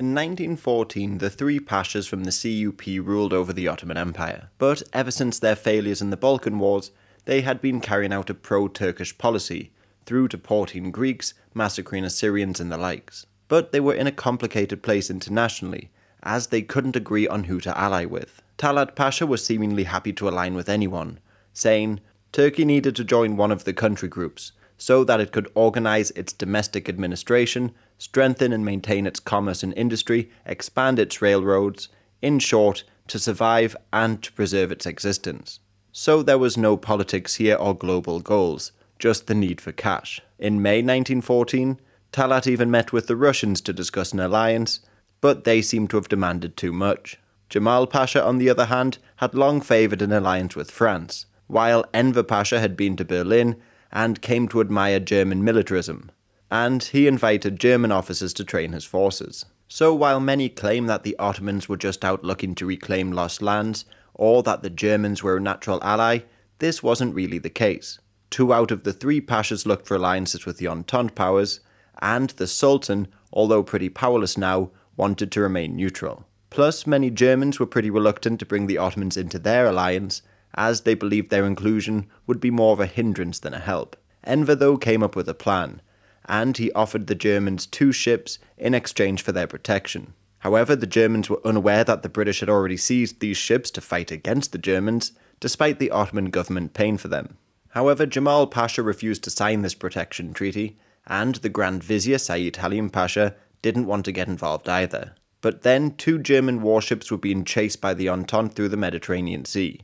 In 1914, the three pashas from the CUP ruled over the Ottoman Empire, but ever since their failures in the Balkan Wars, they had been carrying out a pro Turkish policy, through deporting Greeks, massacring Assyrians, and the likes. But they were in a complicated place internationally, as they couldn't agree on who to ally with. Talat Pasha was seemingly happy to align with anyone, saying Turkey needed to join one of the country groups so that it could organize its domestic administration, strengthen and maintain its commerce and industry, expand its railroads, in short, to survive and to preserve its existence. So there was no politics here or global goals, just the need for cash. In May 1914, Talat even met with the Russians to discuss an alliance, but they seemed to have demanded too much. Jamal Pasha, on the other hand, had long favoured an alliance with France, while Enver Pasha had been to Berlin and came to admire German militarism, and he invited German officers to train his forces. So while many claim that the Ottomans were just out looking to reclaim lost lands, or that the Germans were a natural ally, this wasn't really the case. Two out of the three pashas looked for alliances with the Entente powers, and the Sultan, although pretty powerless now, wanted to remain neutral. Plus, many Germans were pretty reluctant to bring the Ottomans into their alliance, as they believed their inclusion would be more of a hindrance than a help. Enver, though, came up with a plan, and he offered the Germans two ships in exchange for their protection. However, the Germans were unaware that the British had already seized these ships to fight against the Germans, despite the Ottoman government paying for them. However, Jamal Pasha refused to sign this protection treaty, and the Grand Vizier Said Halim Pasha didn't want to get involved either. But then, two German warships were being chased by the Entente through the Mediterranean Sea.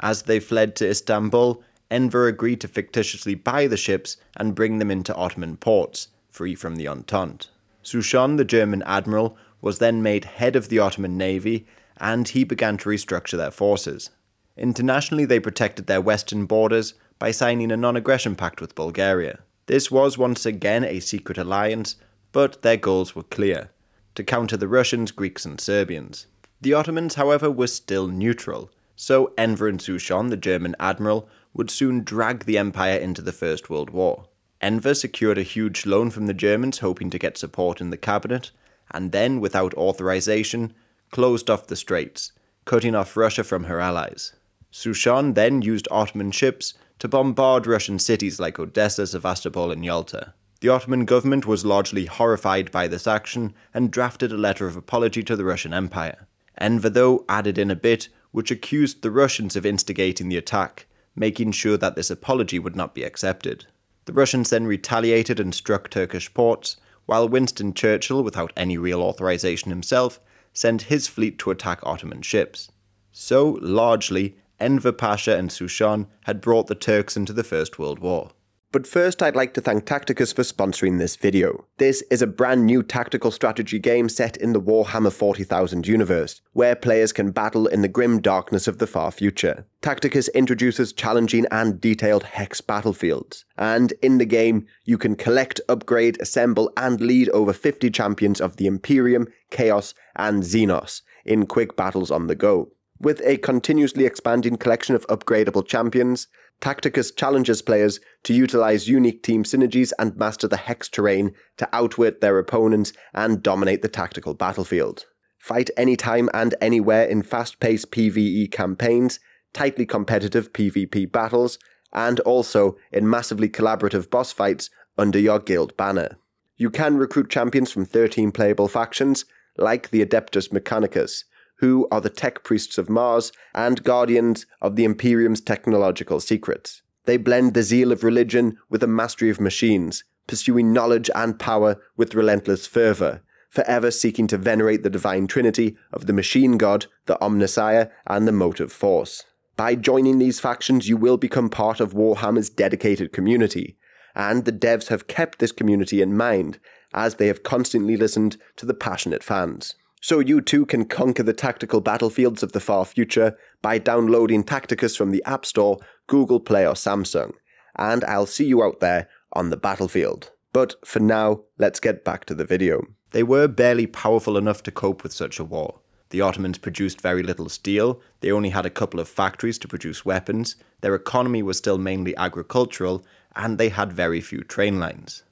As they fled to Istanbul, Enver agreed to fictitiously buy the ships and bring them into Ottoman ports, free from the Entente. Souchon, the German admiral, was then made head of the Ottoman navy, and he began to restructure their forces. Internationally, they protected their western borders by signing a non aggression pact with Bulgaria. This was once again a secret alliance, but their goals were clear to counter the Russians, Greeks, and Serbians. The Ottomans, however, were still neutral, so Enver and Souchon, the German admiral, would soon drag the empire into the First World War. Enver secured a huge loan from the Germans, hoping to get support in the cabinet, and then, without authorization, closed off the straits, cutting off Russia from her allies. Souchon then used Ottoman ships to bombard Russian cities like Odessa, Sevastopol, and Yalta. The Ottoman government was largely horrified by this action and drafted a letter of apology to the Russian Empire. Enver, though, added in a bit which accused the Russians of instigating the attack, making sure that this apology would not be accepted. The Russians then retaliated and struck Turkish ports, while Winston Churchill, without any real authorization himself, sent his fleet to attack Ottoman ships. So, largely, Enver Pasha and Souchon had brought the Turks into the First World War. But first, I'd like to thank Tacticus for sponsoring this video. This is a brand new tactical strategy game set in the Warhammer 40,000 universe, where players can battle in the grim darkness of the far future. Tacticus introduces challenging and detailed hex battlefields, and in the game, you can collect, upgrade, assemble, and lead over 50 champions of the Imperium, Chaos, and Xenos in quick battles on the go. With a continuously expanding collection of upgradable champions, Tacticus challenges players to utilize unique team synergies and master the hex terrain to outwit their opponents and dominate the tactical battlefield. Fight anytime and anywhere in fast paced PvE campaigns, tightly competitive PvP battles, and also in massively collaborative boss fights under your guild banner. You can recruit champions from 13 playable factions, like the Adeptus Mechanicus, who are the tech priests of Mars and guardians of the Imperium's technological secrets. They blend the zeal of religion with the mastery of machines, pursuing knowledge and power with relentless fervour, forever seeking to venerate the divine trinity of the machine god, the omnissiah, and the motive force. By joining these factions, you will become part of Warhammer's dedicated community, and the devs have kept this community in mind as they have constantly listened to the passionate fans. So you too can conquer the tactical battlefields of the far future by downloading Tacticus from the App Store, Google Play or Samsung. And I'll see you out there on the battlefield. But for now, let's get back to the video. They were barely powerful enough to cope with such a war. The Ottomans produced very little steel, they only had a couple of factories to produce weapons, their economy was still mainly agricultural, and they had very few train lines.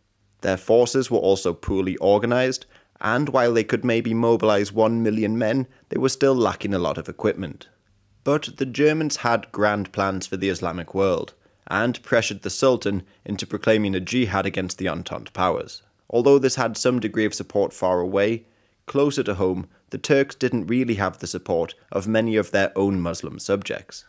Their forces were also poorly organised, and while they could maybe mobilize 1 million men, they were still lacking a lot of equipment. But the Germans had grand plans for the Islamic world, and pressured the Sultan into proclaiming a jihad against the Entente powers. Although this had some degree of support far away, closer to home, the Turks didn't really have the support of many of their own Muslim subjects.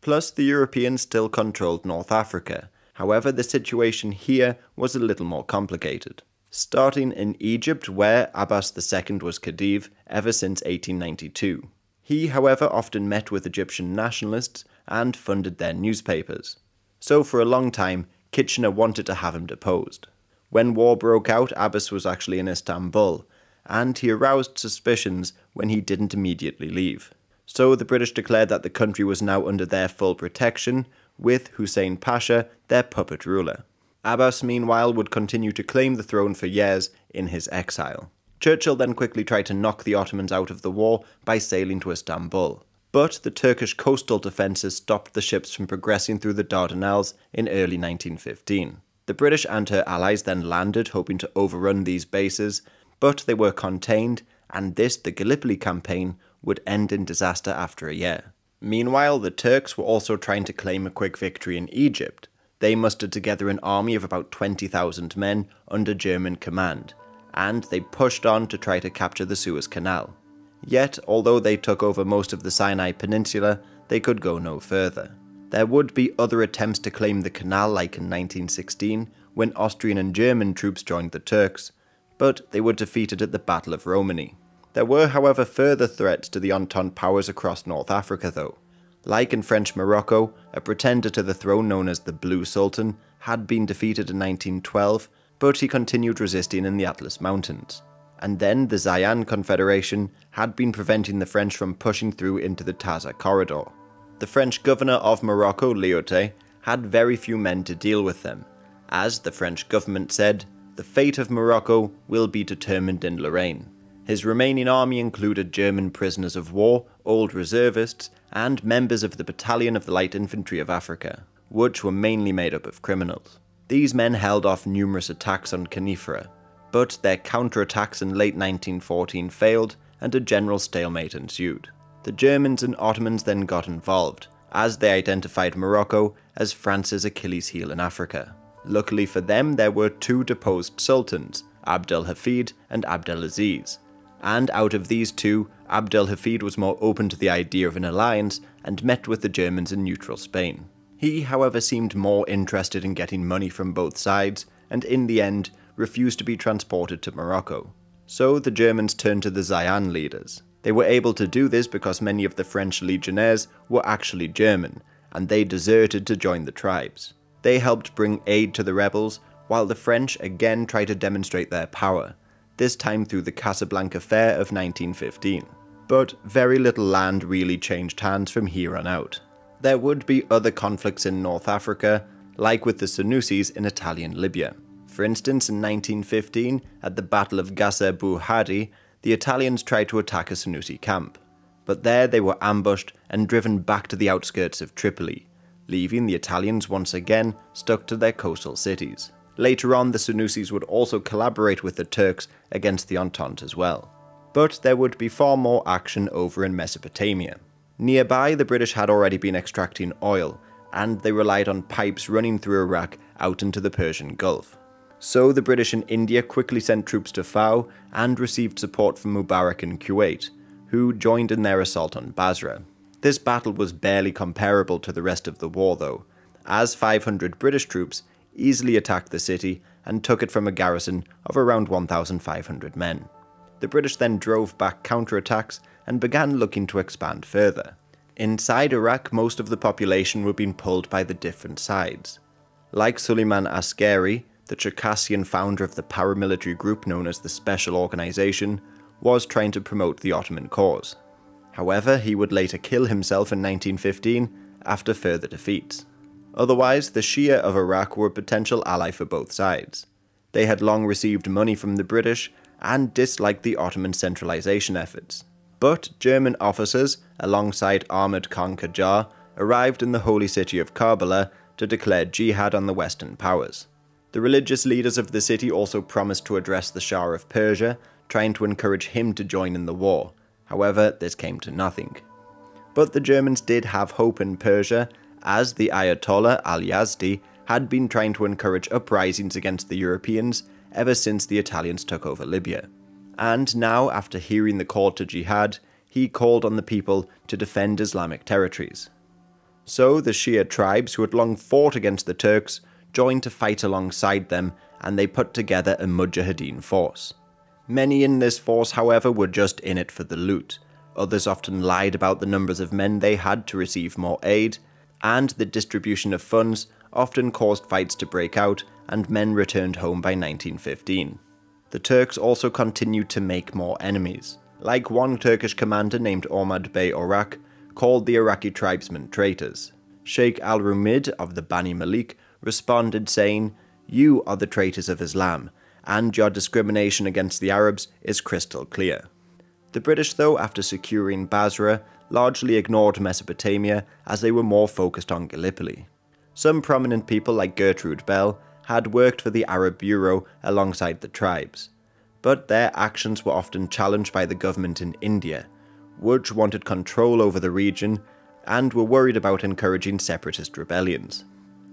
Plus, the Europeans still controlled North Africa. However, the situation here was a little more complicated. Starting in Egypt, where Abbas II was Khedive ever since 1892. He, however, often met with Egyptian nationalists and funded their newspapers. So, for a long time, Kitchener wanted to have him deposed. When war broke out, Abbas was actually in Istanbul, and he aroused suspicions when he didn't immediately leave. So the British declared that the country was now under their full protection, with Hussein Pasha, their puppet ruler. Abbas, meanwhile, would continue to claim the throne for years in his exile. Churchill then quickly tried to knock the Ottomans out of the war by sailing to Istanbul. But the Turkish coastal defences stopped the ships from progressing through the Dardanelles in early 1915. The British and her allies then landed, hoping to overrun these bases, but they were contained, and this, the Gallipoli campaign, would end in disaster after a year. Meanwhile, the Turks were also trying to claim a quick victory in Egypt. They mustered together an army of about 20,000 men under German command, and they pushed on to try to capture the Suez Canal. Yet, although they took over most of the Sinai Peninsula, they could go no further. There would be other attempts to claim the canal like in 1916, when Austrian and German troops joined the Turks, but they were defeated at the Battle of Romani. There were, however, further threats to the Entente powers across North Africa, though. Like in French Morocco, a pretender to the throne known as the Blue Sultan had been defeated in 1912, but he continued resisting in the Atlas Mountains. And then the Zayan Confederation had been preventing the French from pushing through into the Taza corridor. The French governor of Morocco, Lyautey, had very few men to deal with them. As the French government said, the fate of Morocco will be determined in Lorraine. His remaining army included German prisoners of war, old reservists, and members of the Battalion of the Light Infantry of Africa, which were mainly made up of criminals. These men held off numerous attacks on Khenifra, but their counterattacks in late 1914 failed and a general stalemate ensued. The Germans and Ottomans then got involved, as they identified Morocco as France's Achilles heel in Africa. Luckily for them, there were two deposed sultans, Abdel Hafid and Abdel Aziz. And out of these two, Abdel Hafid was more open to the idea of an alliance and met with the Germans in neutral Spain. He, however, seemed more interested in getting money from both sides, and in the end, refused to be transported to Morocco. So the Germans turned to the Zayan leaders. They were able to do this because many of the French legionnaires were actually German, and they deserted to join the tribes. They helped bring aid to the rebels, while the French again tried to demonstrate their power, this time through the Casablanca Fair of 1915. But very little land really changed hands from here on out. There would be other conflicts in North Africa, like with the Senussis in Italian Libya. For instance, in 1915, at the Battle of Gasser Bu Hadi, the Italians tried to attack a Senussi camp. But there they were ambushed and driven back to the outskirts of Tripoli, leaving the Italians once again stuck to their coastal cities. Later on, the Senussis would also collaborate with the Turks against the Entente as well. But there would be far more action over in Mesopotamia. Nearby, the British had already been extracting oil, and they relied on pipes running through Iraq out into the Persian Gulf. So the British in India quickly sent troops to Fao and received support from Mubarak in Kuwait, who joined in their assault on Basra. This battle was barely comparable to the rest of the war, though, as 500 British troops easily attacked the city and took it from a garrison of around 1,500 men. The British then drove back counterattacks and began looking to expand further. Inside Iraq, most of the population were being pulled by the different sides. Like Suleiman Askari, the Circassian founder of the paramilitary group known as the Special Organization, was trying to promote the Ottoman cause. However, he would later kill himself in 1915 after further defeats. Otherwise, the Shia of Iraq were a potential ally for both sides. They had long received money from the British and disliked the Ottoman centralization efforts. But German officers, alongside Ahmad Khan Qajar, arrived in the holy city of Karbala to declare jihad on the Western powers. The religious leaders of the city also promised to address the Shah of Persia, trying to encourage him to join in the war. However, this came to nothing. But the Germans did have hope in Persia, as the Ayatollah al-Yazdi had been trying to encourage uprisings against the Europeans ever since the Italians took over Libya. And now, after hearing the call to jihad, he called on the people to defend Islamic territories. So the Shia tribes who had long fought against the Turks joined to fight alongside them and they put together a Mujahideen force. Many in this force, however, were just in it for the loot. Others often lied about the numbers of men they had to receive more aid, and the distribution of funds often caused fights to break out and men returned home by 1915. The Turks also continued to make more enemies, like one Turkish commander named Ahmad Bey Orak called the Iraqi tribesmen traitors. Sheikh al-Rumid of the Bani Malik responded saying, You are the traitors of Islam, and your discrimination against the Arabs is crystal clear. The British, though, after securing Basra, largely ignored Mesopotamia as they were more focused on Gallipoli. Some prominent people like Gertrude Bell had worked for the Arab Bureau alongside the tribes, but their actions were often challenged by the government in India, which wanted control over the region and were worried about encouraging separatist rebellions.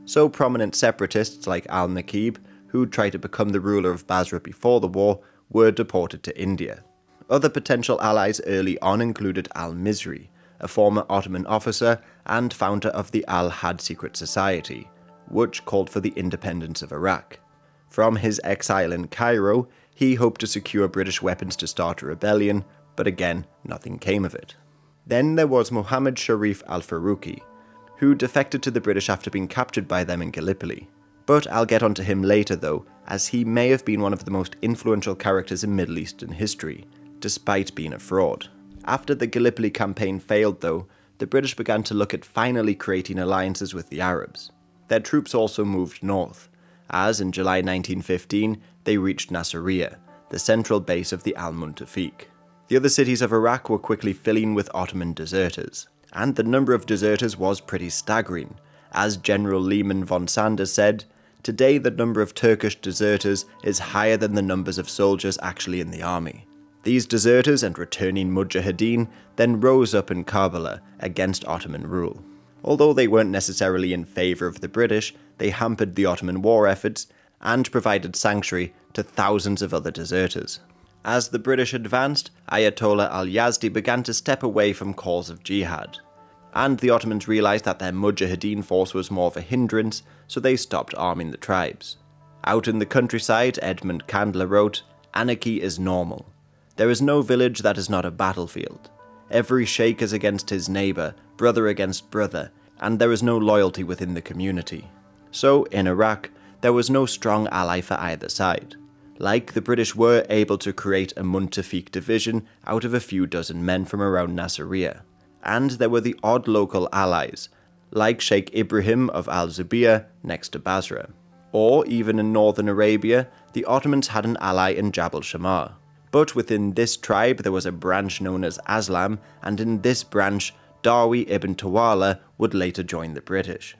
So prominent separatists like al-Naqib, who tried to become the ruler of Basra before the war, were deported to India. Other potential allies early on included al-Mizri, a former Ottoman officer and founder of the Al-Ahd secret society, which called for the independence of Iraq. From his exile in Cairo, he hoped to secure British weapons to start a rebellion, but again, nothing came of it. Then there was Muhammad Sharif al-Faruqi, who defected to the British after being captured by them in Gallipoli. But I'll get onto him later though, as he may have been one of the most influential characters in Middle Eastern history, despite being a fraud. After the Gallipoli campaign failed though, the British began to look at finally creating alliances with the Arabs. Their troops also moved north, as in July 1915 they reached Nasiriyah, the central base of the Al-Muntafiq. The other cities of Iraq were quickly filling with Ottoman deserters, and the number of deserters was pretty staggering. As General Liman von Sanders said, Today the number of Turkish deserters is higher than the numbers of soldiers actually in the army. These deserters and returning Mujahideen then rose up in Karbala against Ottoman rule. Although they weren't necessarily in favour of the British, they hampered the Ottoman war efforts and provided sanctuary to thousands of other deserters. As the British advanced, Ayatollah al-Yazdi began to step away from calls of jihad, and the Ottomans realised that their Mujahideen force was more of a hindrance, so they stopped arming the tribes. Out in the countryside, Edmund Candler wrote, Anarchy is normal. There is no village that is not a battlefield. Every sheikh is against his neighbour, brother against brother, and there is no loyalty within the community. So, in Iraq, there was no strong ally for either side. Like, the British were able to create a Muntafiq division out of a few dozen men from around Nasiriyah. And there were the odd local allies, like Sheikh Ibrahim of Al Zubayr next to Basra. Or, even in northern Arabia, the Ottomans had an ally in Jabal Shammar. But within this tribe there was a branch known as Aslam, and in this branch Dawi ibn Tawala would later join the British.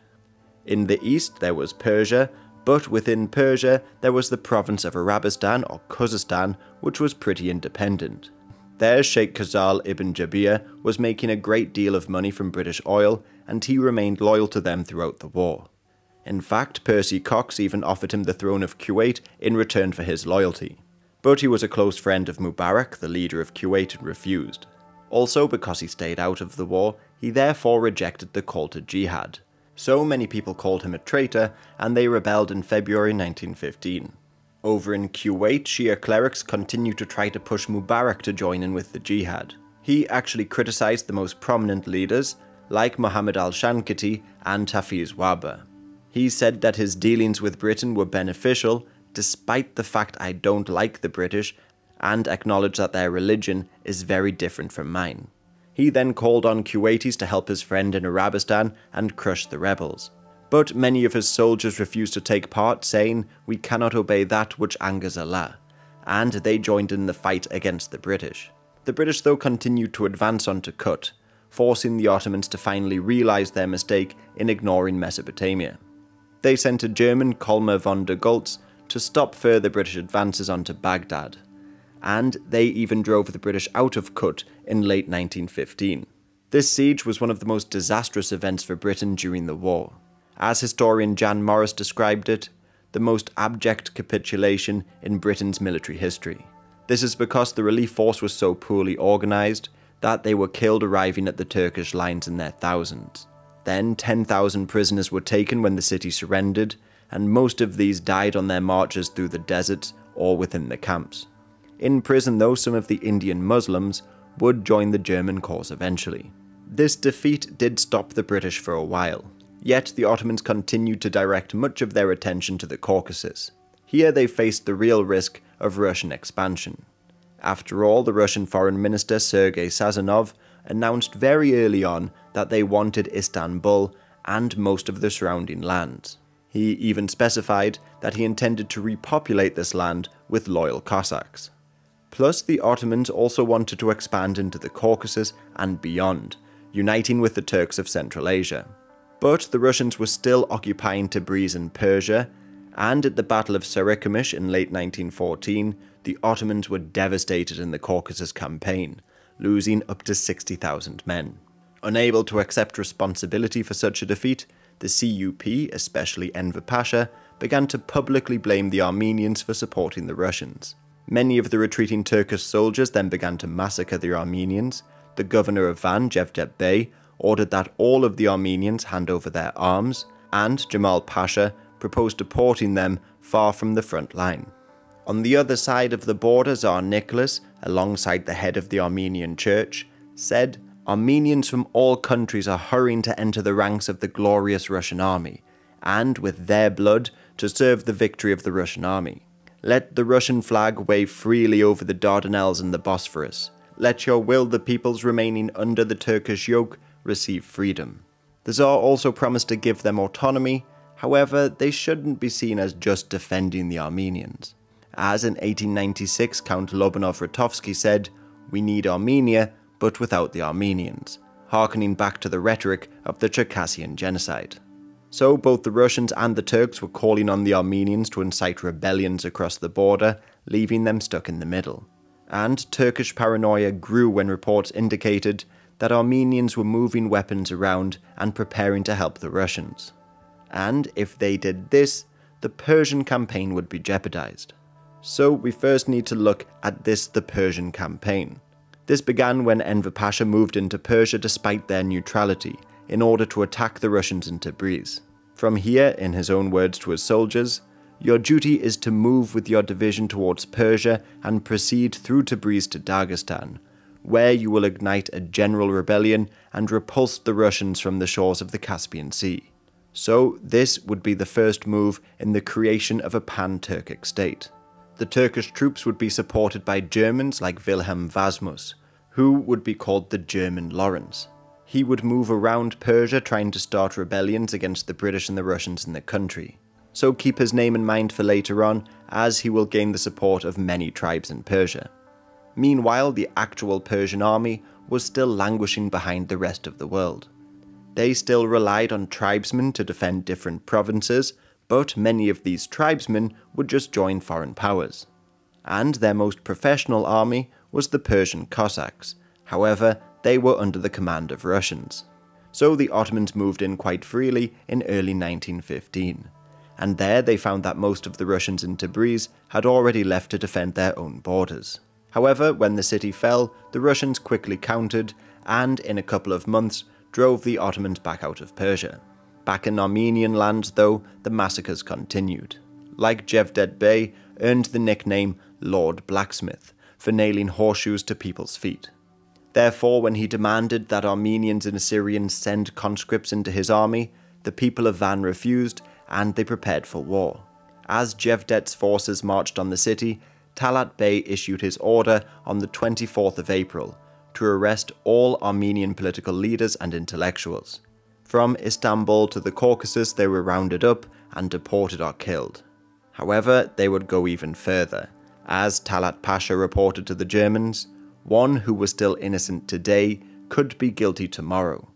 In the east there was Persia, but within Persia there was the province of Arabistan or Khuzestan, which was pretty independent. There Sheikh Khazal ibn Jabir was making a great deal of money from British oil, and he remained loyal to them throughout the war. In fact, Percy Cox even offered him the throne of Kuwait in return for his loyalty. But he was a close friend of Mubarak, the leader of Kuwait, and refused. Also, because he stayed out of the war, he therefore rejected the call to jihad. So many people called him a traitor, and they rebelled in February 1915. Over in Kuwait, Shia clerics continued to try to push Mubarak to join in with the jihad. He actually criticized the most prominent leaders, like Muhammad al-Shankiti and Hafiz Wahba. He said that his dealings with Britain were beneficial, despite the fact I don't like the British and acknowledge that their religion is very different from mine. He then called on Kuwaitis to help his friend in Arabistan and crush the rebels. But many of his soldiers refused to take part, saying, We cannot obey that which angers Allah, and they joined in the fight against the British. The British, though, continued to advance onto Kut, forcing the Ottomans to finally realise their mistake in ignoring Mesopotamia. They sent a German Colmar von der Goltz to stop further British advances onto Baghdad, and they even drove the British out of Kut in late 1915. This siege was one of the most disastrous events for Britain during the war. As historian Jan Morris described it, the most abject capitulation in Britain's military history. This is because the relief force was so poorly organised that they were killed arriving at the Turkish lines in their thousands. Then 10,000 prisoners were taken when the city surrendered, and most of these died on their marches through the deserts or within the camps. In prison, though, some of the Indian Muslims would join the German cause eventually. This defeat did stop the British for a while, yet the Ottomans continued to direct much of their attention to the Caucasus. Here they faced the real risk of Russian expansion. After all, the Russian Foreign Minister Sergei Sazonov announced very early on that they wanted Istanbul and most of the surrounding lands. He even specified that he intended to repopulate this land with loyal Cossacks. Plus, the Ottomans also wanted to expand into the Caucasus and beyond, uniting with the Turks of Central Asia. But the Russians were still occupying Tabriz in Persia, and at the Battle of Sarikamish in late 1914, the Ottomans were devastated in the Caucasus campaign, losing up to 60,000 men. Unable to accept responsibility for such a defeat, the CUP, especially Enver Pasha, began to publicly blame the Armenians for supporting the Russians. Many of the retreating Turkish soldiers then began to massacre the Armenians. The governor of Van, Cevdet Bey, ordered that all of the Armenians hand over their arms, and Jamal Pasha proposed deporting them far from the front line. On the other side of the border, Tsar Nicholas, alongside the head of the Armenian church, said Armenians from all countries are hurrying to enter the ranks of the glorious Russian army, and with their blood to serve the victory of the Russian army. Let the Russian flag wave freely over the Dardanelles and the Bosphorus. Let your will the peoples remaining under the Turkish yoke receive freedom. The Tsar also promised to give them autonomy, however, they shouldn't be seen as just defending the Armenians. As in 1896 Count Lobanov Rostovsky said, we need Armenia but without the Armenians, harkening back to the rhetoric of the Circassian genocide. So both the Russians and the Turks were calling on the Armenians to incite rebellions across the border, leaving them stuck in the middle. And Turkish paranoia grew when reports indicated that Armenians were moving weapons around and preparing to help the Russians. And if they did this, the Persian campaign would be jeopardized. So we first need to look at this the Persian campaign. This began when Enver Pasha moved into Persia despite their neutrality, in order to attack the Russians in Tabriz. From here, in his own words to his soldiers, your duty is to move with your division towards Persia and proceed through Tabriz to Dagestan, where you will ignite a general rebellion and repulse the Russians from the shores of the Caspian Sea. So, this would be the first move in the creation of a pan Turkic state. The Turkish troops would be supported by Germans like Wilhelm Wassmuss, who would be called the German Lawrence. He would move around Persia trying to start rebellions against the British and the Russians in the country. So keep his name in mind for later on, as he will gain the support of many tribes in Persia. Meanwhile, the actual Persian army was still languishing behind the rest of the world. They still relied on tribesmen to defend different provinces, but many of these tribesmen would just join foreign powers. And their most professional army was the Persian Cossacks. However, they were under the command of Russians. So the Ottomans moved in quite freely in early 1915. And there they found that most of the Russians in Tabriz had already left to defend their own borders. However, when the city fell, the Russians quickly countered and, in a couple of months, drove the Ottomans back out of Persia. Back in Armenian lands, though, the massacres continued. Like Cevdet Bey, earned the nickname Lord Blacksmith, for nailing horseshoes to people's feet. Therefore, when he demanded that Armenians and Assyrians send conscripts into his army, the people of Van refused and they prepared for war. As Jevdet's forces marched on the city, Talat Bey issued his order on the 24th of April to arrest all Armenian political leaders and intellectuals. From Istanbul to the Caucasus, they were rounded up and deported or killed. However, they would go even further. As Talat Pasha reported to the Germans, one who was still innocent today could be guilty tomorrow.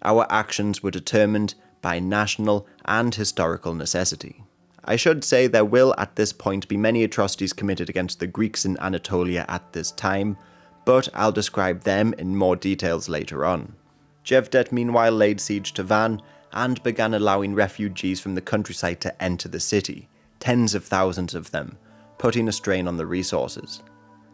Our actions were determined by national and historical necessity. I should say there will at this point be many atrocities committed against the Greeks in Anatolia at this time, but I'll describe them in more details later on. Jevdet meanwhile laid siege to Van and began allowing refugees from the countryside to enter the city, tens of thousands of them, putting a strain on the resources.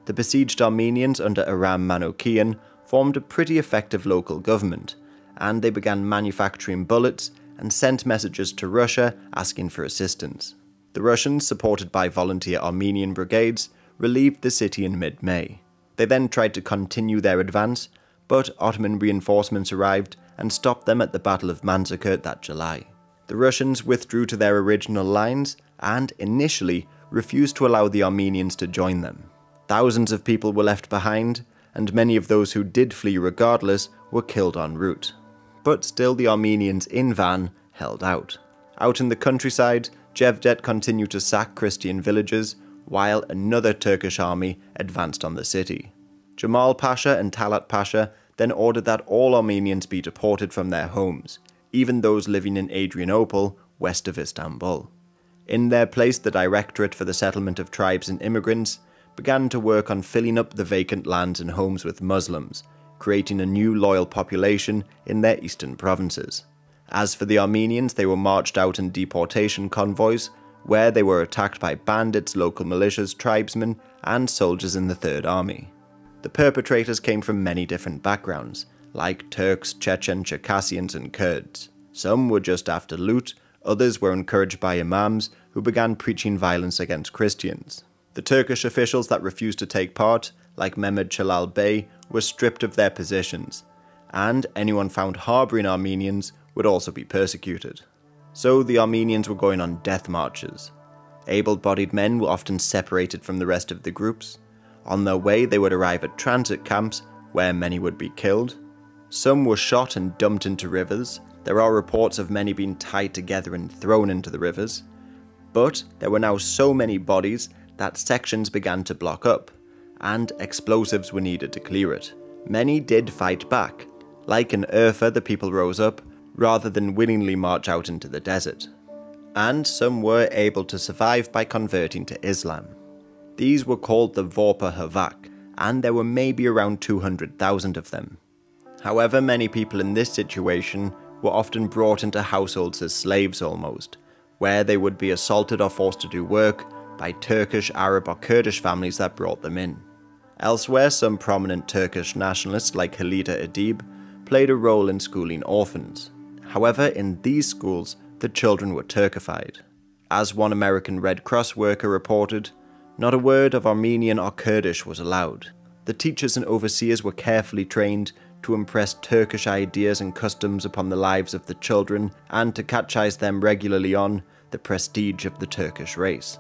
The besieged Armenians under Aram Manoukian formed a pretty effective local government, and they began manufacturing bullets and sent messages to Russia asking for assistance. The Russians, supported by volunteer Armenian brigades, relieved the city in mid May. They then tried to continue their advance, but Ottoman reinforcements arrived and stopped them at the Battle of Manzikert that July. The Russians withdrew to their original lines and, initially, refused to allow the Armenians to join them. Thousands of people were left behind, and many of those who did flee regardless were killed en route. But still the Armenians in Van held out. Out in the countryside, Jevdet continued to sack Christian villages, while another Turkish army advanced on the city. Jamal Pasha and Talat Pasha then ordered that all Armenians be deported from their homes, even those living in Adrianople, west of Istanbul. In their place, the Directorate for the Settlement of Tribes and Immigrants began to work on filling up the vacant lands and homes with Muslims, creating a new loyal population in their eastern provinces. As for the Armenians, they were marched out in deportation convoys, where they were attacked by bandits, local militias, tribesmen, and soldiers in the Third Army. The perpetrators came from many different backgrounds, like Turks, Chechen, Circassians, and Kurds. Some were just after loot, others were encouraged by imams who began preaching violence against Christians. The Turkish officials that refused to take part, like Mehmed Chelal Bey, were stripped of their positions, and anyone found harbouring Armenians would also be persecuted. So the Armenians were going on death marches. Able bodied men were often separated from the rest of the groups, on their way, they would arrive at transit camps where many would be killed. Some were shot and dumped into rivers. There are reports of many being tied together and thrown into the rivers. But there were now so many bodies that sections began to block up, and explosives were needed to clear it. Many did fight back. Like in Urfa, the people rose up, rather than willingly march out into the desert. And some were able to survive by converting to Islam. These were called the Vorpa Havak, and there were maybe around 200,000 of them. However, many people in this situation were often brought into households as slaves almost, where they would be assaulted or forced to do work by Turkish, Arab, or Kurdish families that brought them in. Elsewhere, some prominent Turkish nationalists like Halide Edip played a role in schooling orphans. However, in these schools, the children were Turkified. As one American Red Cross worker reported, not a word of Armenian or Kurdish was allowed. The teachers and overseers were carefully trained to impress Turkish ideas and customs upon the lives of the children and to catechize them regularly on the prestige of the Turkish race.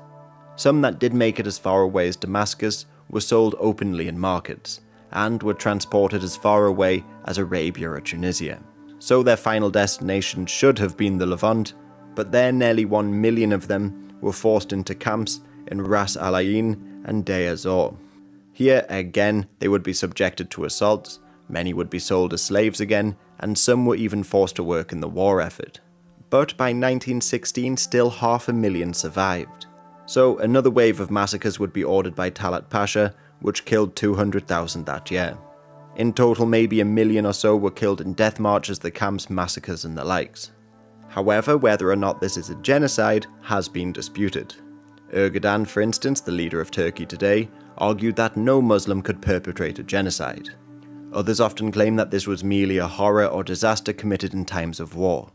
Some that did make it as far away as Damascus were sold openly in markets, and were transported as far away as Arabia or Tunisia. So their final destination should have been the Levant, but there nearly one million of them were forced into camps in Ras Al Ain and Deir Zor. Here again, they would be subjected to assaults, many would be sold as slaves again, and some were even forced to work in the war effort. But by 1916, still half a million survived. So another wave of massacres would be ordered by Talat Pasha, which killed 200,000 that year. In total, maybe a million or so were killed in death marches, the camps, massacres, and the likes. However, whether or not this is a genocide has been disputed. Erdogan, for instance, the leader of Turkey today, argued that no Muslim could perpetrate a genocide. Others often claim that this was merely a horror or disaster committed in times of war.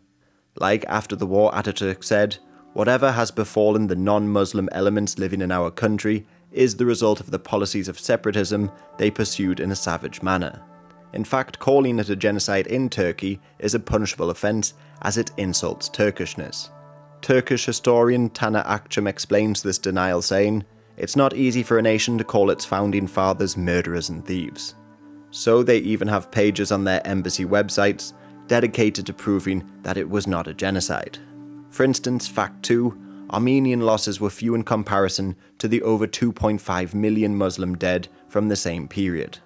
Like after the war, Ataturk said, Whatever has befallen the non Muslim elements living in our country is the result of the policies of separatism they pursued in a savage manner. In fact, calling it a genocide in Turkey is a punishable offence as it insults Turkishness. Turkish historian Taner Akçam explains this denial saying, It's not easy for a nation to call its founding fathers murderers and thieves. So they even have pages on their embassy websites dedicated to proving that it was not a genocide. For instance, fact 2, Armenian losses were few in comparison to the over 2.5 million Muslim dead from the same period.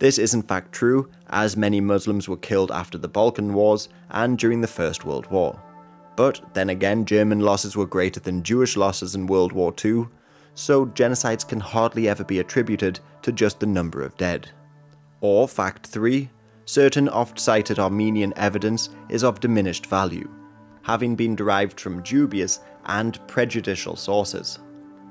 This is in fact true, as many Muslims were killed after the Balkan Wars and during the First World War But then again, German losses were greater than Jewish losses in World War II, so genocides can hardly ever be attributed to just the number of dead. Or fact 3, certain oft cited Armenian evidence is of diminished value, having been derived from dubious and prejudicial sources.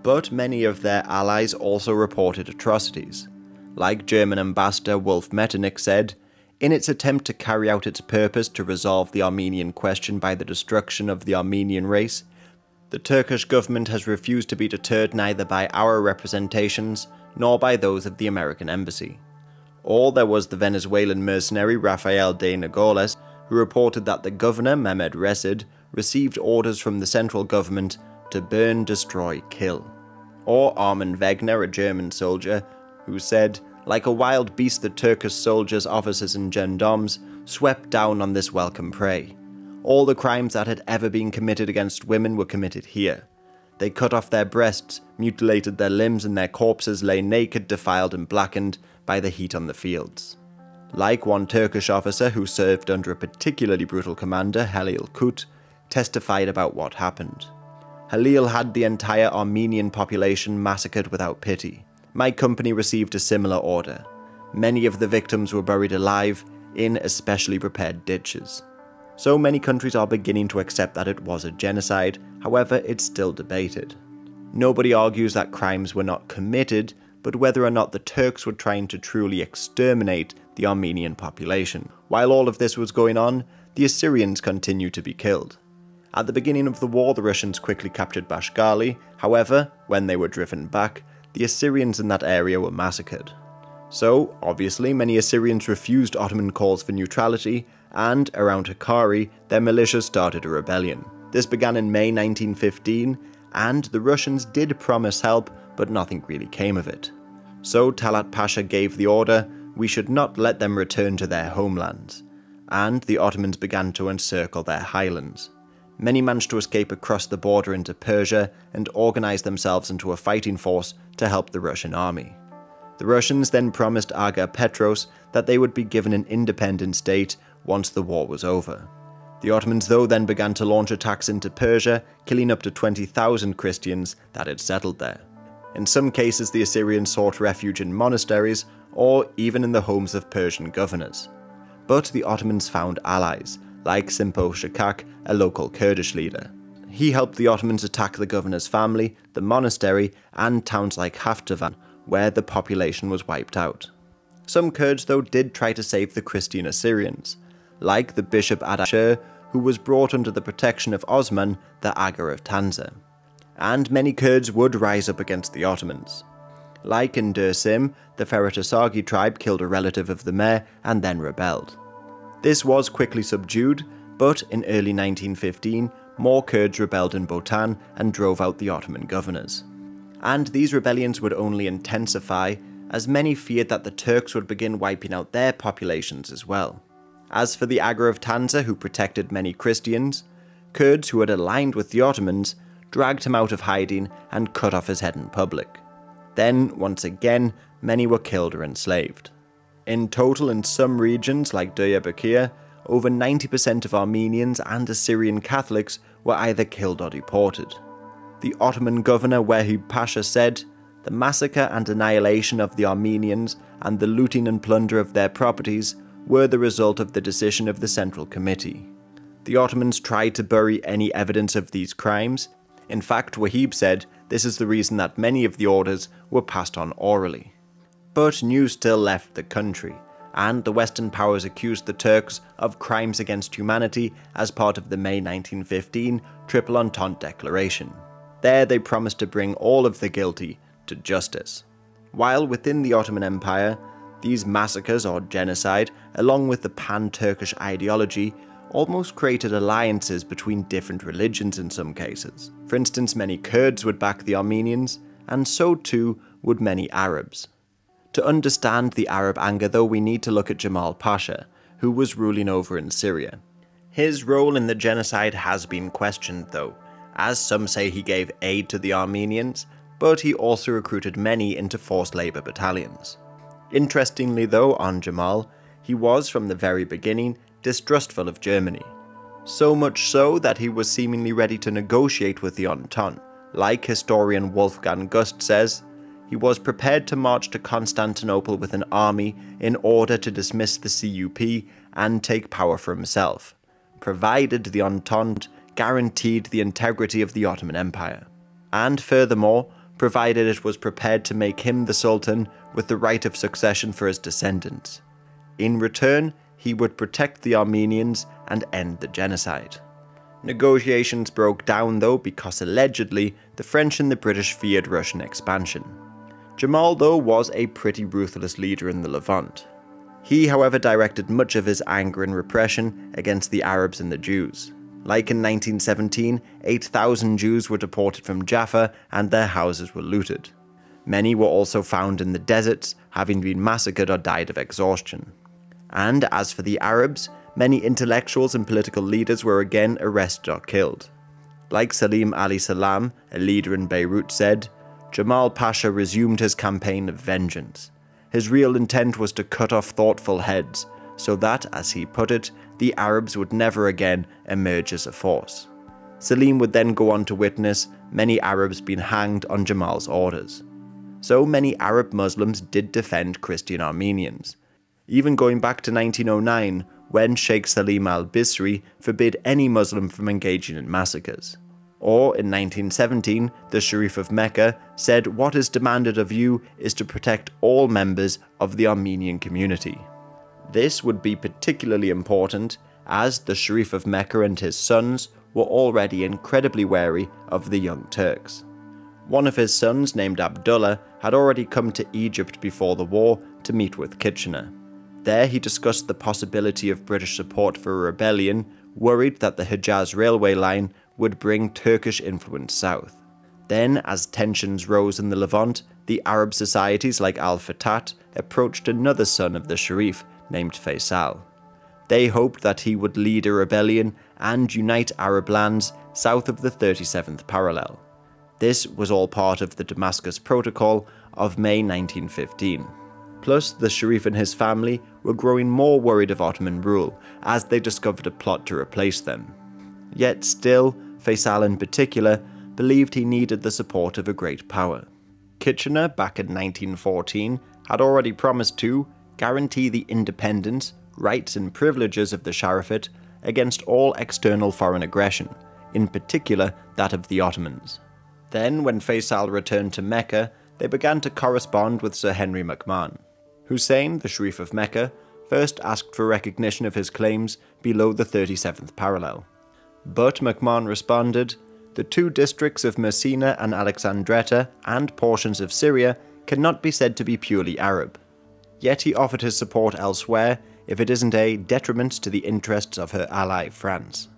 But many of their allies also reported atrocities. Like German ambassador Wolf Metternich said, in its attempt to carry out its purpose to resolve the Armenian question by the destruction of the Armenian race, the Turkish government has refused to be deterred neither by our representations nor by those of the American embassy. Or there was the Venezuelan mercenary Rafael de Nogales, who reported that the governor, Mehmed Resid, received orders from the central government to burn, destroy, kill. Or Armin Wegner, a German soldier, who said, like a wild beast, the Turkish soldiers, officers, and gendarmes swept down on this welcome prey. All the crimes that had ever been committed against women were committed here. They cut off their breasts, mutilated their limbs, and their corpses lay naked, defiled, and blackened by the heat on the fields. Like one Turkish officer who served under a particularly brutal commander, Halil Kut, testified about what happened. Halil had the entire Armenian population massacred without pity. My company received a similar order. Many of the victims were buried alive in especially prepared ditches. So many countries are beginning to accept that it was a genocide, however, it's still debated. Nobody argues that crimes were not committed, but whether or not the Turks were trying to truly exterminate the Armenian population. While all of this was going on, the Assyrians continued to be killed. At the beginning of the war, the Russians quickly captured Bashkale, however, when they were driven back, the Assyrians in that area were massacred. So, obviously, many Assyrians refused Ottoman calls for neutrality, and around Hakkari, their militia started a rebellion. This began in May 1915, and the Russians did promise help, but nothing really came of it. So Talat Pasha gave the order we should not let them return to their homelands, and the Ottomans began to encircle their highlands. Many managed to escape across the border into Persia and organize themselves into a fighting force to help the Russian army. The Russians then promised Aga Petros that they would be given an independent state once the war was over. The Ottomans, though, then began to launch attacks into Persia, killing up to 20,000 Christians that had settled there. In some cases, the Assyrians sought refuge in monasteries or even in the homes of Persian governors. But the Ottomans found allies, like Simko Shikak, a local Kurdish leader. He helped the Ottomans attack the governor's family, the monastery, and towns like Haftavan, where the population was wiped out. Some Kurds, though, did try to save the Christian Assyrians, like the Bishop Adashir, who was brought under the protection of Osman, the Aga of Tanza. And many Kurds would rise up against the Ottomans. Like in Dersim, the Feretasagi tribe killed a relative of the mayor and then rebelled. This was quickly subdued, but in early 1915, more Kurds rebelled in Botan and drove out the Ottoman governors. And these rebellions would only intensify as many feared that the Turks would begin wiping out their populations as well. As for the Aga of Tanza, who protected many Christians, Kurds who had aligned with the Ottomans dragged him out of hiding and cut off his head in public. Then, once again, many were killed or enslaved. In total, in some regions like Diyarbakir, over 90% of Armenians and Assyrian Catholics were either killed or deported. The Ottoman governor Wahib Pasha said, The massacre and annihilation of the Armenians and the looting and plunder of their properties were the result of the decision of the Central Committee. The Ottomans tried to bury any evidence of these crimes. In fact, Wahib said this is the reason that many of the orders were passed on orally. But news still left the country, and the Western powers accused the Turks of crimes against humanity as part of the May 1915 Triple Entente Declaration. There they promised to bring all of the guilty to justice. While within the Ottoman Empire, these massacres or genocide, along with the pan Turkish ideology, almost created alliances between different religions in some cases. For instance, many Kurds would back the Armenians, and so too would many Arabs. To understand the Arab anger, though, we need to look at Jamal Pasha, who was ruling over in Syria. His role in the genocide has been questioned, though, as some say he gave aid to the Armenians, but he also recruited many into forced labour battalions. Interestingly, though, on Jamal, he was from the very beginning distrustful of Germany. So much so that he was seemingly ready to negotiate with the Entente. Like historian Wolfgang Gust says, he was prepared to march to Constantinople with an army in order to dismiss the CUP and take power for himself, provided the Entente guaranteed the integrity of the Ottoman Empire. And furthermore, provided it was prepared to make him the Sultan with the right of succession for his descendants. In return, he would protect the Armenians and end the genocide. Negotiations broke down though because allegedly the French and the British feared Russian expansion. Jamal though was a pretty ruthless leader in the Levant. He however directed much of his anger and repression against the Arabs and the Jews. Like in 1917, 8,000 Jews were deported from Jaffa and their houses were looted. Many were also found in the deserts, having been massacred or died of exhaustion. And as for the Arabs, many intellectuals and political leaders were again arrested or killed. Like Salim Ali Salam, a leader in Beirut, said, Jamal Pasha resumed his campaign of vengeance. His real intent was to cut off thoughtful heads, so that, as he put it, the Arabs would never again emerge as a force. Salim would then go on to witness many Arabs being hanged on Jamal's orders. So many Arab Muslims did defend Christian Armenians, even going back to 1909 when Sheikh Salim al Bishri forbid any Muslim from engaging in massacres. Or in 1917, the Sharif of Mecca said, What is demanded of you is to protect all members of the Armenian community. This would be particularly important as the Sharif of Mecca and his sons were already incredibly wary of the Young Turks. One of his sons, named Abdullah, had already come to Egypt before the war to meet with Kitchener. There he discussed the possibility of British support for a rebellion, worried that the Hejaz railway line would bring Turkish influence south. Then, as tensions rose in the Levant, the Arab societies like Al Fatat approached another son of the Sharif named Faisal. They hoped that he would lead a rebellion and unite Arab lands south of the 37th parallel. This was all part of the Damascus Protocol of May 1915. Plus, the Sharif and his family were growing more worried of Ottoman rule as they discovered a plot to replace them. Yet still, Faisal in particular believed he needed the support of a great power. Kitchener, back in 1914, had already promised to guarantee the independence, rights, and privileges of the Sharifate against all external foreign aggression, in particular that of the Ottomans. Then, when Faisal returned to Mecca, they began to correspond with Sir Henry McMahon. Hussein, the Sharif of Mecca, first asked for recognition of his claims below the 37th parallel. But McMahon responded, the two districts of Mersina and Alexandretta and portions of Syria cannot be said to be purely Arab. Yet he offered his support elsewhere if it isn't a detriment to the interests of her ally France.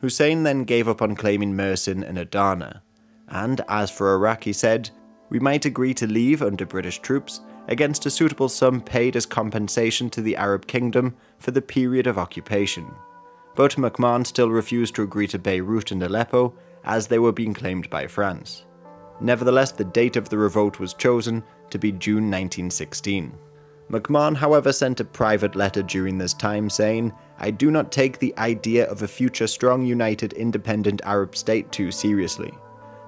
Hussein then gave up on claiming Mersin and Adana, and as for Iraq, he said, We might agree to leave under British troops against a suitable sum paid as compensation to the Arab kingdom for the period of occupation. But McMahon still refused to agree to Beirut and Aleppo as they were being claimed by France. Nevertheless, the date of the revolt was chosen to be June 1916. McMahon, however, sent a private letter during this time saying, I do not take the idea of a future strong, united, independent Arab state too seriously.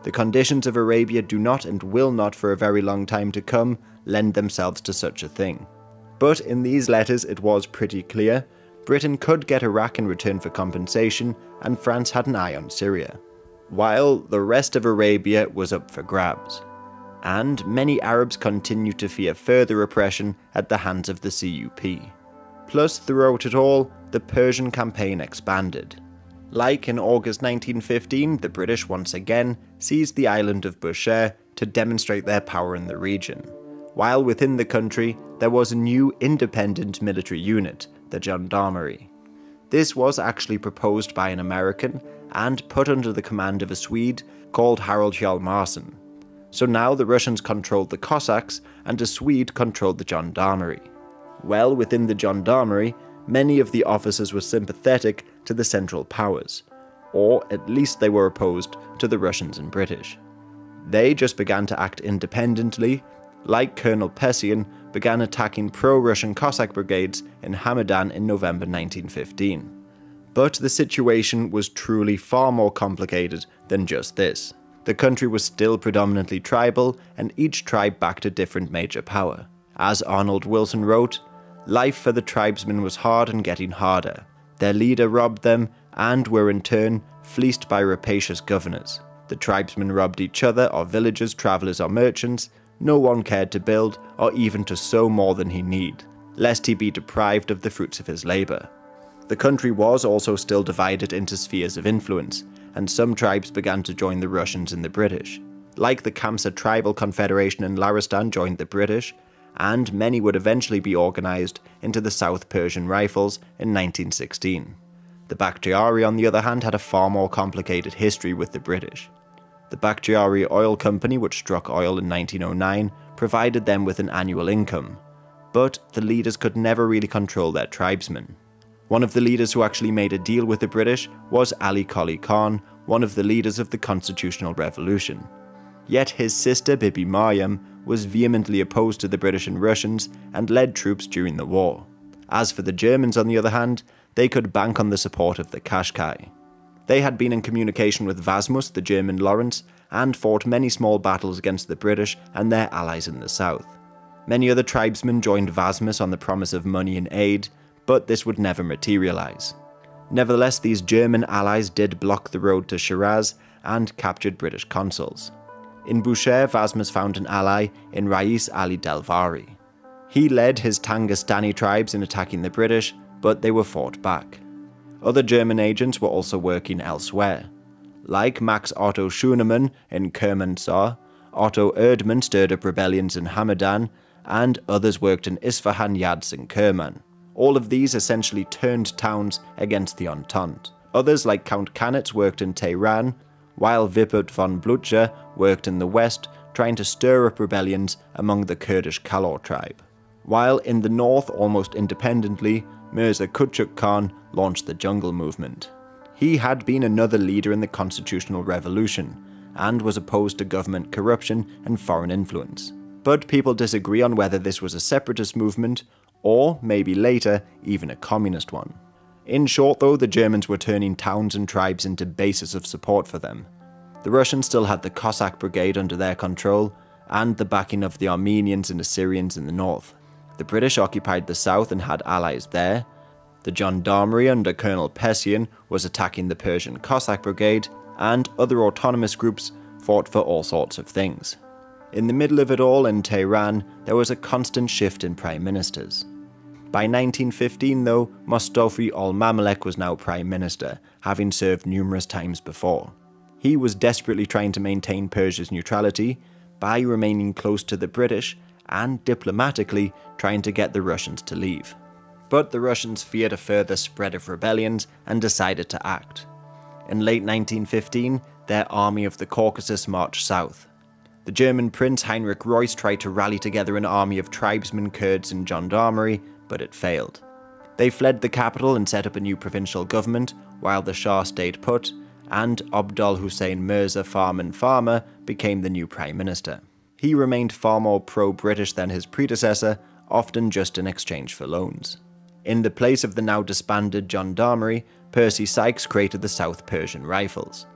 The conditions of Arabia do not and will not for a very long time to come lend themselves to such a thing. But in these letters it was pretty clear Britain could get Iraq in return for compensation, and France had an eye on Syria, while the rest of Arabia was up for grabs. And many Arabs continued to fear further oppression at the hands of the CUP. Plus, throughout it all, the Persian campaign expanded. Like in August 1915, the British once again seized the island of Bushehr to demonstrate their power in the region, while within the country there was a new independent military unit, the Gendarmerie. This was actually proposed by an American and put under the command of a Swede called Harold Hjalmarson. So now the Russians controlled the Cossacks and a Swede controlled the Gendarmerie. Well, within the Gendarmerie, many of the officers were sympathetic to the Central Powers, or at least they were opposed to the Russians and British. They just began to act independently, like Colonel Pessian, began attacking pro Russian Cossack brigades in Hamadan in November 1915. But the situation was truly far more complicated than just this. The country was still predominantly tribal, and each tribe backed a different major power. As Arnold Wilson wrote, life for the tribesmen was hard and getting harder. Their leader robbed them, and were in turn fleeced by rapacious governors. The tribesmen robbed each other or villagers, travellers or merchants. No one cared to build or even to sow more than he need, lest he be deprived of the fruits of his labour. The country was also still divided into spheres of influence, and some tribes began to join the Russians and the British. Like the Khamsa Tribal Confederation in Laristan joined the British, and many would eventually be organised into the South Persian Rifles in 1916. The Bakhtiari, on the other hand, had a far more complicated history with the British. The Bakhtiari Oil Company, which struck oil in 1909, provided them with an annual income, but the leaders could never really control their tribesmen. One of the leaders who actually made a deal with the British was Ali Qoli Khan, one of the leaders of the Constitutional Revolution. Yet his sister Bibi Mariam was vehemently opposed to the British and Russians and led troops during the war. As for the Germans, on the other hand, they could bank on the support of the Kashkai. They had been in communication with Wassmuss, the German Lawrence, and fought many small battles against the British and their allies in the south. Many other tribesmen joined Wassmuss on the promise of money and aid, but this would never materialise. Nevertheless, these German allies did block the road to Shiraz and captured British consuls. In Bushehr, Wassmuss found an ally in Rais Ali Delvari. He led his Tangistani tribes in attacking the British, but they were fought back. Other German agents were also working elsewhere. Like Max Otto Schünemann in Kermanshah, Otto Erdmann stirred up rebellions in Hamadan, and others worked in Isfahan, Yazd, and Kerman. All of these essentially turned towns against the Entente. Others, like Count Kanitz, worked in Tehran, while Wippert von Blücher worked in the west, trying to stir up rebellions among the Kurdish Kalor tribe. While in the north, almost independently, Mirza Kuchuk Khan launched the Jungle Movement. He had been another leader in the Constitutional Revolution, and was opposed to government corruption and foreign influence. But people disagree on whether this was a separatist movement, or maybe later, even a communist one. In short, though, the Germans were turning towns and tribes into bases of support for them. The Russians still had the Cossack Brigade under their control, and the backing of the Armenians and Assyrians in the north. The British occupied the south and had allies there. The gendarmerie under Colonel Pessian was attacking the Persian Cossack Brigade, and other autonomous groups fought for all sorts of things. In the middle of it all in Tehran, there was a constant shift in prime ministers. By 1915, though, Mostofi al-Mamalek was now prime minister, having served numerous times before. He was desperately trying to maintain Persia's neutrality by remaining close to the British and diplomatically trying to get the Russians to leave. But the Russians feared a further spread of rebellions and decided to act. In late 1915, their army of the Caucasus marched south. The German prince Heinrich Reuss tried to rally together an army of tribesmen, Kurds, and gendarmerie, but it failed. They fled the capital and set up a new provincial government, while the Shah stayed put, and Abdul Hussein Mirza Farmanfarma became the new prime minister he remained far more pro-British than his predecessor, often just in exchange for loans. In the place of the now disbanded gendarmerie, Percy Sykes created the South Persian Rifles.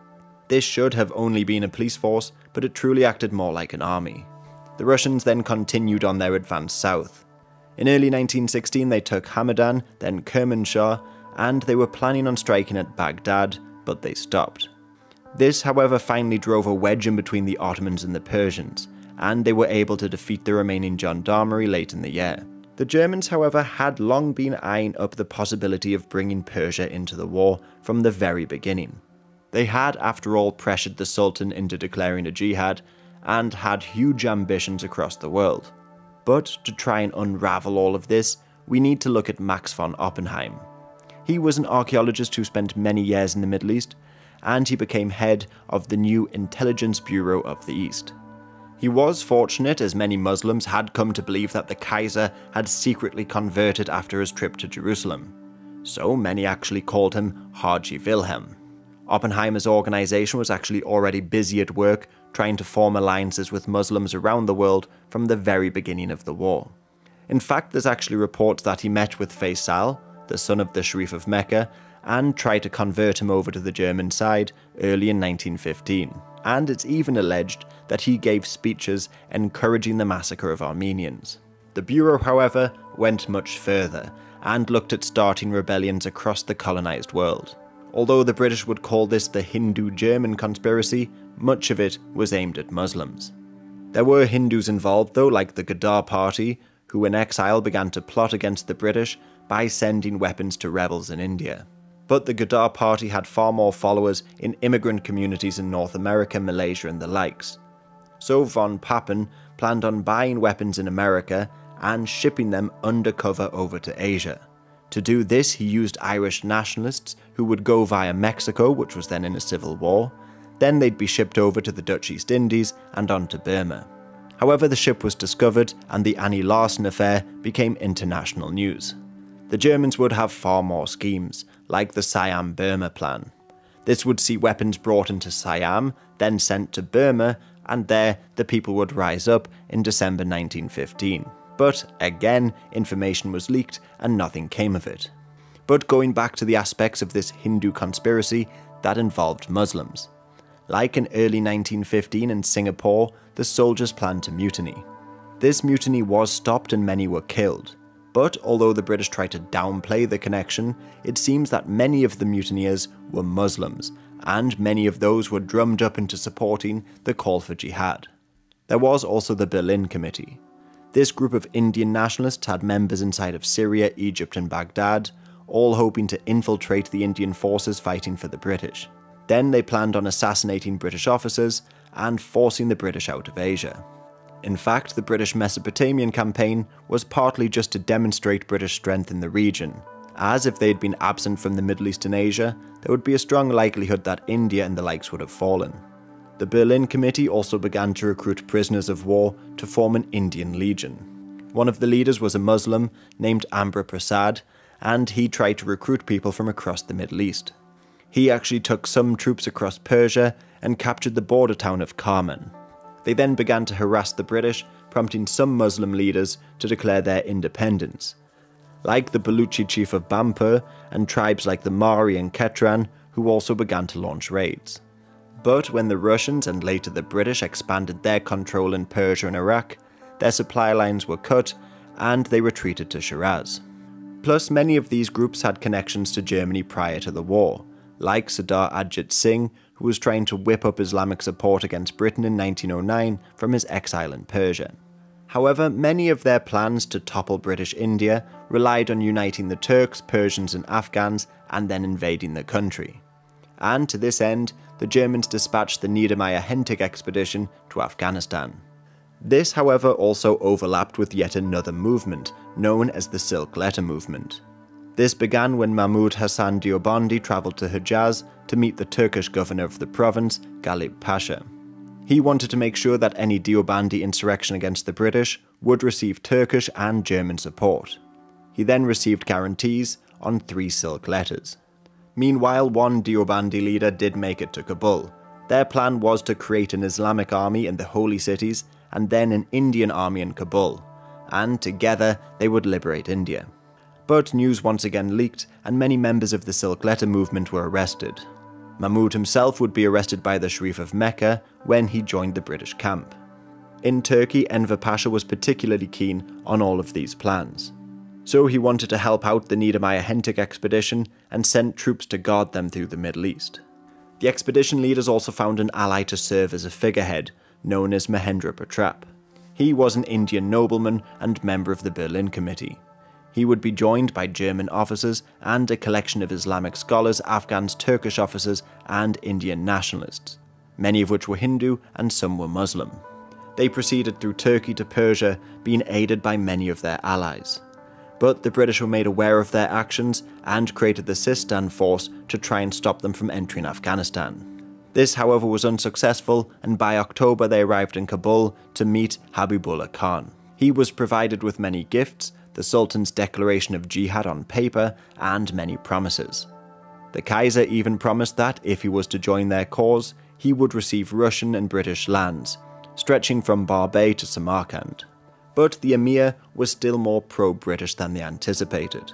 This should have only been a police force, but it truly acted more like an army. The Russians then continued on their advance south. In early 1916 they took Hamadan, then Kermanshah, and they were planning on striking at Baghdad, but they stopped. This, however, finally drove a wedge in between the Ottomans and the Persians, and they were able to defeat the remaining gendarmerie late in the year. The Germans, however, had long been eyeing up the possibility of bringing Persia into the war from the very beginning. They had, after all, pressured the Sultan into declaring a jihad and had huge ambitions across the world. But to try and unravel all of this, we need to look at Max von Oppenheim. He was an archaeologist who spent many years in the Middle East, and he became head of the new Intelligence Bureau of the East. He was fortunate as many Muslims had come to believe that the Kaiser had secretly converted after his trip to Jerusalem. So many actually called him Haji Wilhelm. Oppenheimer's organization was actually already busy at work trying to form alliances with Muslims around the world from the very beginning of the war. In fact, there's actually reports that he met with Faisal, the son of the Sharif of Mecca, and tried to convert him over to the German side early in 1915. And it's even alleged that he gave speeches encouraging the massacre of Armenians. The Bureau, however, went much further and looked at starting rebellions across the colonised world. Although the British would call this the Hindu German conspiracy, much of it was aimed at Muslims. There were Hindus involved, though, like the Ghadar Party, who in exile began to plot against the British by sending weapons to rebels in India. But the Ghadar Party had far more followers in immigrant communities in North America, Malaysia, and the likes. So von Papen planned on buying weapons in America and shipping them undercover over to Asia. To do this, he used Irish nationalists who would go via Mexico, which was then in a civil war. Then they'd be shipped over to the Dutch East Indies and on to Burma. However, the ship was discovered and the Annie Larsen affair became international news. The Germans would have far more schemes, like the Siam Burma plan. This would see weapons brought into Siam, then sent to Burma, and there the people would rise up in December 1915 but again, information was leaked and nothing came of it. But going back to the aspects of this Hindu conspiracy that involved Muslims. Like in early 1915 in Singapore, the soldiers planned to mutiny. This mutiny was stopped and many were killed. But although the British tried to downplay the connection, it seems that many of the mutineers were Muslims, and many of those were drummed up into supporting the call for jihad. There was also the Berlin Committee, this group of Indian nationalists had members inside of Syria, Egypt, and Baghdad, all hoping to infiltrate the Indian forces fighting for the British. Then they planned on assassinating British officers and forcing the British out of Asia. In fact, the British Mesopotamian campaign was partly just to demonstrate British strength in the region, as if they had been absent from the Middle East and Asia, there would be a strong likelihood that India and the likes would have fallen. The Berlin Committee also began to recruit prisoners of war to form an Indian Legion. One of the leaders was a Muslim named Amba Prasad, and he tried to recruit people from across the Middle East. He actually took some troops across Persia and captured the border town of Karman. They then began to harass the British, prompting some Muslim leaders to declare their independence, like the Baluchi chief of Bampur and tribes like the Mari and Ketran, who also began to launch raids. But when the Russians and later the British expanded their control in Persia and Iraq, their supply lines were cut and they retreated to Shiraz. Plus, many of these groups had connections to Germany prior to the war, like Sardar Ajit Singh, who was trying to whip up Islamic support against Britain in 1909 from his exile in Persia. However, many of their plans to topple British India relied on uniting the Turks, Persians, and Afghans and then invading the country. And to this end, the Germans dispatched the Niedermeyer Hentig expedition to Afghanistan. This, however, also overlapped with yet another movement, known as the Silk Letter Movement. This began when Mahmud Hassan Deobandi travelled to Hejaz to meet the Turkish governor of the province, Galip Pasha. He wanted to make sure that any Deobandi insurrection against the British would receive Turkish and German support. He then received guarantees on three silk letters. Meanwhile, one Deobandi leader did make it to Kabul. Their plan was to create an Islamic army in the holy cities and then an Indian army in Kabul, and together they would liberate India. But news once again leaked, and many members of the Silk Letter movement were arrested. Mahmud himself would be arrested by the Sharif of Mecca when he joined the British camp. In Turkey, Enver Pasha was particularly keen on all of these plans so he wanted to help out the Niedermeyer Hentig expedition and sent troops to guard them through the Middle East. The expedition leaders also found an ally to serve as a figurehead, known as Mahendra Pratap. He was an Indian nobleman and member of the Berlin Committee. He would be joined by German officers and a collection of Islamic scholars, Afghans, Turkish officers, and Indian nationalists, many of which were Hindu and some were Muslim. They proceeded through Turkey to Persia, being aided by many of their allies but the British were made aware of their actions and created the Sistan force to try and stop them from entering Afghanistan. This, however, was unsuccessful, and by October they arrived in Kabul to meet Habibullah Khan. He was provided with many gifts, the Sultan's declaration of jihad on paper, and many promises. The Kaiser even promised that, if he was to join their cause, he would receive Russian and British lands, stretching from Barbet to Samarkand but the emir was still more pro British than they anticipated.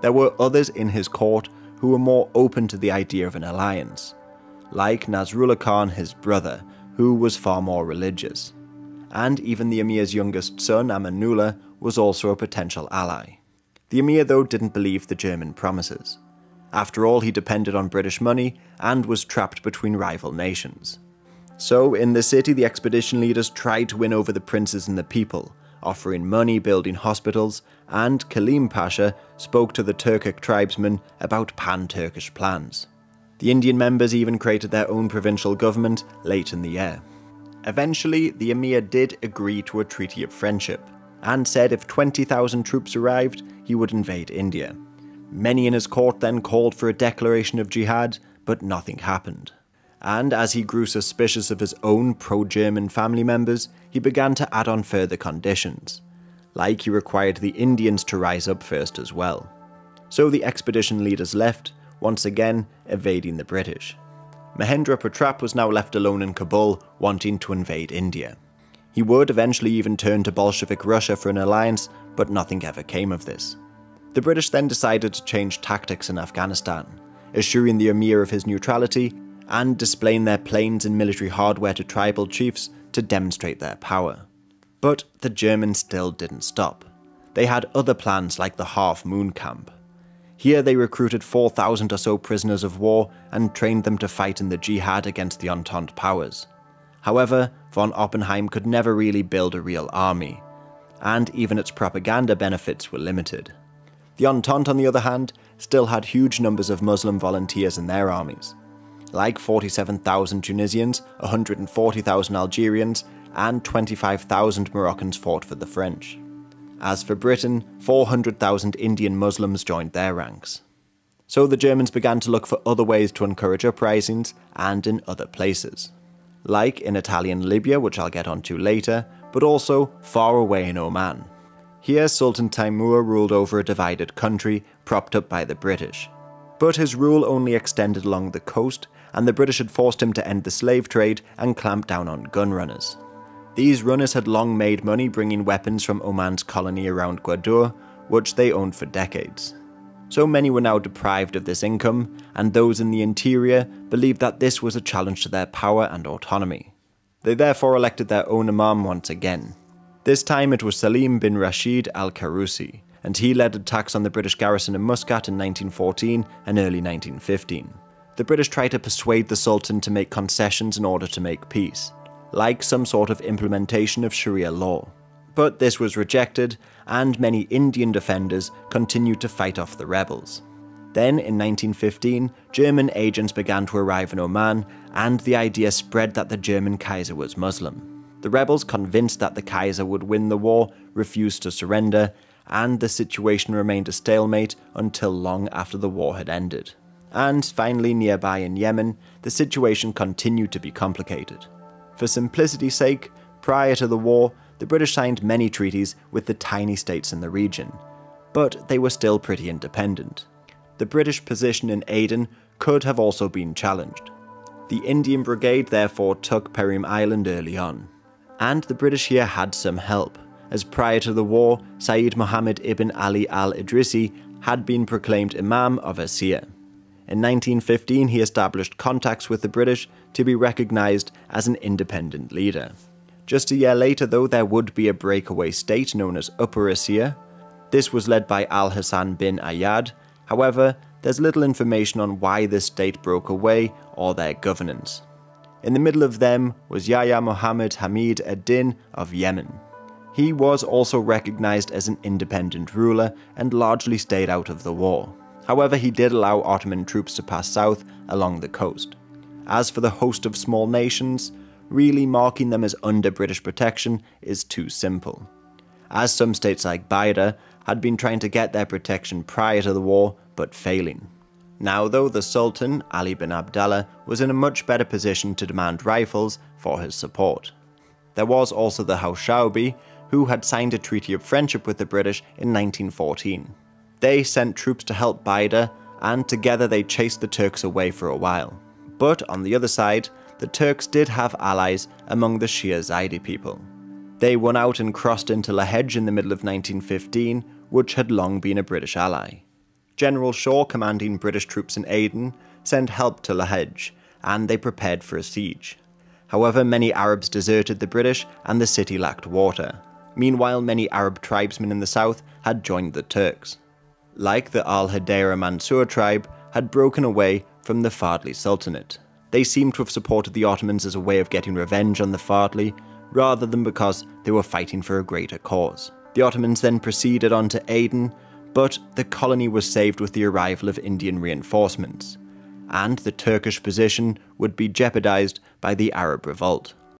There were others in his court who were more open to the idea of an alliance, like Nasrullah Khan, his brother, who was far more religious. And even the Emir's youngest son, Amanullah, was also a potential ally. The Emir, though, didn't believe the German promises. After all, he depended on British money and was trapped between rival nations. So, in the city, the expedition leaders tried to win over the princes and the people, offering money, building hospitals, and Khalim Pasha spoke to the Turkic tribesmen about pan Turkish plans. The Indian members even created their own provincial government late in the year. Eventually, the emir did agree to a treaty of friendship, and said if 20,000 troops arrived, he would invade India. Many in his court then called for a declaration of jihad, but nothing happened. And as he grew suspicious of his own pro German family members, he began to add on further conditions, like he required the Indians to rise up first as well. So the expedition leaders left, once again evading the British. Mahendra Pratap was now left alone in Kabul, wanting to invade India. He would eventually even turn to Bolshevik Russia for an alliance, but nothing ever came of this. The British then decided to change tactics in Afghanistan, assuring the emir of his neutrality and displaying their planes and military hardware to tribal chiefs to demonstrate their power. But the Germans still didn't stop. They had other plans like the Half Moon Camp. Here they recruited 4,000 or so prisoners of war and trained them to fight in the jihad against the Entente powers. However, von Oppenheim could never really build a real army, and even its propaganda benefits were limited. The Entente, on the other hand, still had huge numbers of Muslim volunteers in their armies, like 47,000 Tunisians, 140,000 Algerians, and 25,000 Moroccans fought for the French. As for Britain, 400,000 Indian Muslims joined their ranks. So the Germans began to look for other ways to encourage uprisings and in other places like in Italian Libya, which I'll get onto later, but also far away in Oman. Here, Sultan Timur ruled over a divided country propped up by the British. But his rule only extended along the coast, and the British had forced him to end the slave trade and clamp down on gun runners. These runners had long made money bringing weapons from Oman's colony around Gwadar, which they owned for decades. So many were now deprived of this income, and those in the interior believed that this was a challenge to their power and autonomy. They therefore elected their own Imam once again. This time it was Salim bin Rashid al Karusi, and he led attacks on the British garrison in Muscat in 1914 and early 1915. The British tried to persuade the Sultan to make concessions in order to make peace, like some sort of implementation of Sharia law but this was rejected, and many Indian defenders continued to fight off the rebels. Then, in 1915, German agents began to arrive in Oman, and the idea spread that the German Kaiser was Muslim. The rebels, convinced that the Kaiser would win the war, refused to surrender, and the situation remained a stalemate until long after the war had ended. And finally, nearby in Yemen, the situation continued to be complicated. For simplicity's sake, prior to the war, the British signed many treaties with the tiny states in the region, but they were still pretty independent. The British position in Aden could have also been challenged. The Indian Brigade therefore took Perim Island early on. And the British here had some help, as prior to the war, Sayyid Muhammad ibn Ali al Idrisi had been proclaimed Imam of Asir. In 1915, he established contacts with the British to be recognised as an independent leader. Just a year later, though, there would be a breakaway state known as Upper Asir. This was led by Al Hassan bin Ayyad. However, there's little information on why this state broke away or their governance. In the middle of them was Yahya Muhammad Hamid ad-Din of Yemen. He was also recognized as an independent ruler and largely stayed out of the war. However, he did allow Ottoman troops to pass south along the coast. As for the host of small nations, really marking them as under British protection is too simple. As some states like Baida had been trying to get their protection prior to the war, but failing. Now, though, the Sultan, Ali bin Abdallah, was in a much better position to demand rifles for his support. There was also the Haushaubi, who had signed a treaty of friendship with the British in 1914. They sent troops to help Baida, and together they chased the Turks away for a while. But on the other side, the Turks did have allies among the Shia Zaidi people. They won out and crossed into Lahej in the middle of 1915, which had long been a British ally. General Shaw, commanding British troops in Aden, sent help to Lahej, and they prepared for a siege. However, many Arabs deserted the British and the city lacked water. Meanwhile, many Arab tribesmen in the south had joined the Turks. Like the Al Hadaira Mansur tribe, had broken away from the Fadli Sultanate. They seem to have supported the Ottomans as a way of getting revenge on the Fadli, rather than because they were fighting for a greater cause. The Ottomans then proceeded on to Aden, but the colony was saved with the arrival of Indian reinforcements, and the Turkish position would be jeopardized by the Arab revolt.